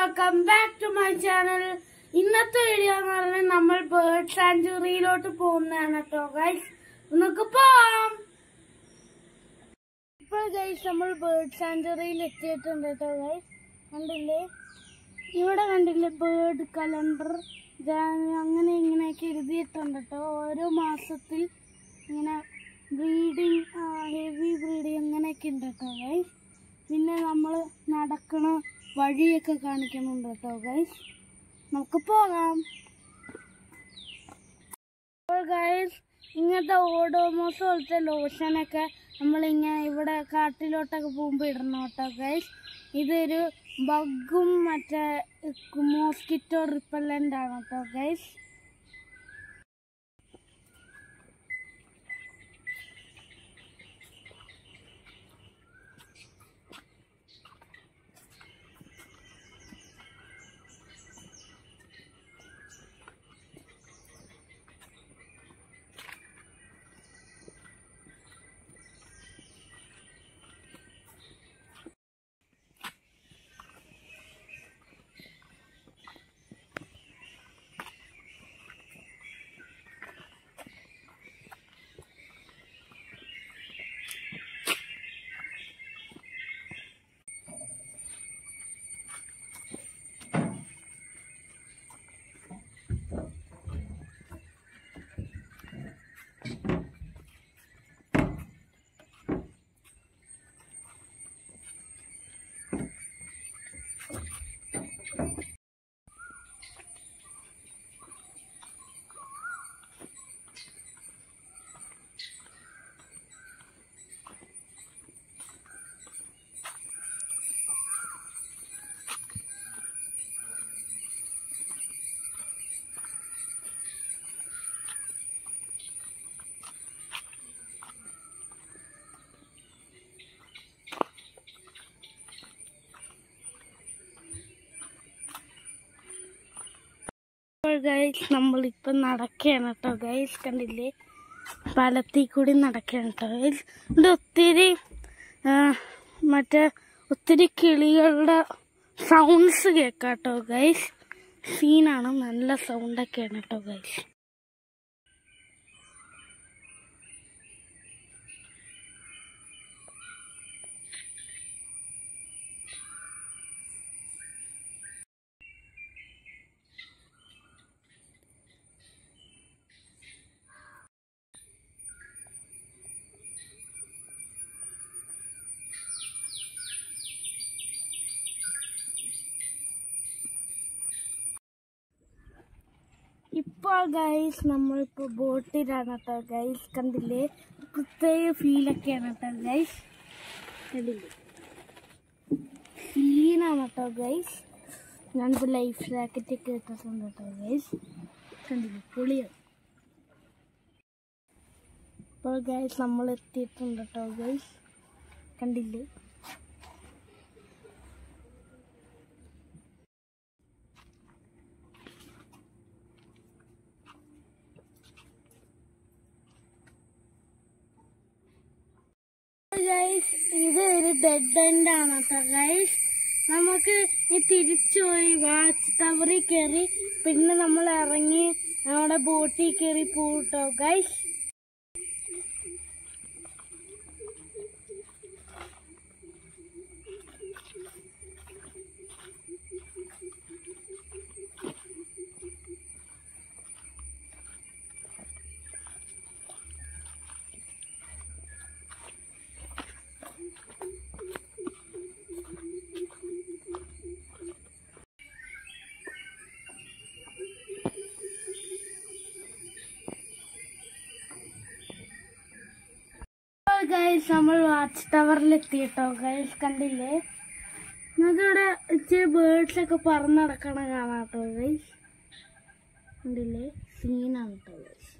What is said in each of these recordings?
Welcome back to my channel ഇന്നത്തെ video എന്ന് പറഞ്ഞാൽ നമ്മൾ ബേർഡ് സാഞ്ചുറിയിലോട്ട് പോകുന്നതാണ് കേട്ടോ ഗൈസ് നമുക്ക് പോവാം. ഇപ്പോൾ ഗൈസ് നമ്മൾ ബേർഡ് സാഞ്ചുറിയിൽ എത്തിയിട്ടുണ്ട് കേട്ടോ ഗൈസ് കണ്ടില്ലേ? ഇവിടെ കണ്ടില്ലേ ബേർഡ് കലണ്ടർ അങ്ങനെ ഇങ്ങനെയൊക്കെ എഴുതിയിട്ടുണ്ട് കേട്ടോ. ഓരോ മാസത്തിൽ ഇങ്ങനെ ബ്രീഡിങ് ഹെവി ബ്രീഡിങ് അങ്ങനെയൊക്കെ ഉണ്ട് കേട്ടോ ഗൈസ് പിന്നെ നമ്മൾ നടക്കണ വഴിയൊക്കെ കാണിക്കുന്നുണ്ട് കേട്ടോ ഗൈസ് നമുക്ക് പോകാം. അപ്പോൾ ഗൈസ് ഇങ്ങനത്തെ ഓഡോമോസ് പോലത്തെ ലോഷനൊക്കെ നമ്മളിങ്ങനെ ഇവിടെ കാട്ടിലോട്ടൊക്കെ പോകുമ്പോൾ ഇടണം കേട്ടോ ഗൈസ് ഇതൊരു ബഗും മറ്റേ മോസ്കിറ്റോ റിപ്പല്ലന്റ് ആണ് കേട്ടോ ഗൈസ് അപ്പോൾ ഗൈസ് നമ്മളിപ്പം നടക്കുകയാണ് കേട്ടോ ഗൈസ് കണ്ടില്ലേ? പാലത്തിൽ കൂടി നടക്കുകയാണ് കേട്ടോ ഗൈസ് ഇത് ഒത്തിരി മറ്റേ ഒത്തിരി കിളികളുടെ സൗണ്ട്സ് കേൾക്കാം കേട്ടോ ഗൈസ് സീനാണ് നല്ല സൗണ്ടൊക്കെയാണ് കേട്ടോ ഗൈസ് ഇപ്പോൾ ഗൈസ് നമ്മളിപ്പോൾ ബോട്ടിലാണ് കേട്ടോ ഗൈസ് കണ്ടില്ലേ? പ്രത്യേക ഫീലൊക്കെയാണ് കേട്ടോ ഗൈസ് കണ്ടില്ലേ? സീനാണ് കേട്ടോ ഗൈസ് ഞാനിപ്പോൾ ലൈഫ് ജാക്കറ്റ് ഒക്കെ ഇട്ടിട്ടുണ്ട് കേട്ടോ ഗൈസ് കണ്ടില്ലേ? പൊളിയാണ്. ഇപ്പോൾ ഗൈസ് നമ്മൾ എത്തിയിട്ടുണ്ട് കേട്ടോ ഗൈസ് കണ്ടില്ലേ? ഡെഡ് എൻഡ് ആണ് ഗൈസ് നമുക്ക് ഈ തിരിച്ചു പോയി വാച്ച് ടവറിൽ കയറി പിന്നെ നമ്മൾ ഇറങ്ങി നമ്മുടെ ബോട്ടിൽ കയറി പോട്ടോ ഗൈസ് ഗൈസ് നമ്മൾ വാച്ച് ടവറിൽ എത്തിയിട്ടോ? ഗൈസ് കണ്ടില്ലേ? നമുക്കിവിടെ ഇച്ചിരി ബേർഡ്സ് ഒക്കെ പറന്ന് നടക്കണം കാണാട്ടോ ഗൈസ് കണ്ടില്ലേ? സീനാണ് കേട്ടോ ഗൈസ്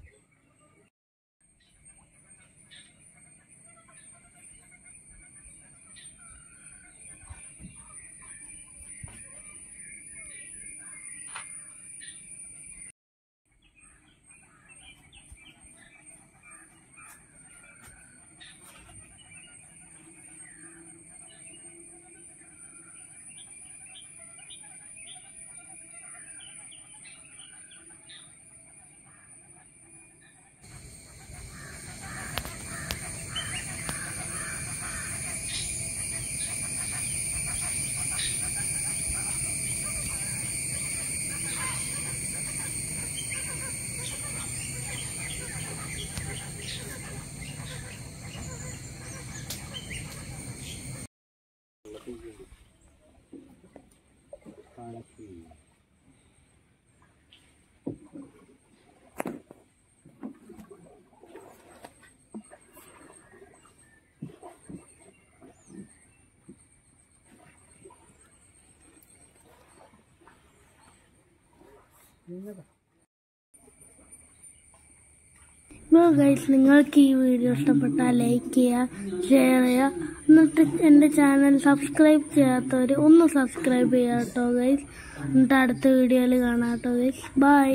ഗൈസ് നിങ്ങൾക്ക് ഈ വീഡിയോ ഇഷ്ടപ്പെട്ടാൽ ലൈക്ക് ചെയ്യുക ഷെയർ ചെയ്യുക. എന്നിട്ട് എന്റെ ചാനൽ സബ്സ്ക്രൈബ് ചെയ്യാത്തവർ ഒന്ന് സബ്സ്ക്രൈബ് ചെയ്യാട്ടോ ഗൈസ് എന്നിട്ട് അടുത്ത വീഡിയോയിൽ കാണാട്ടോ ഗൈസ് ബൈ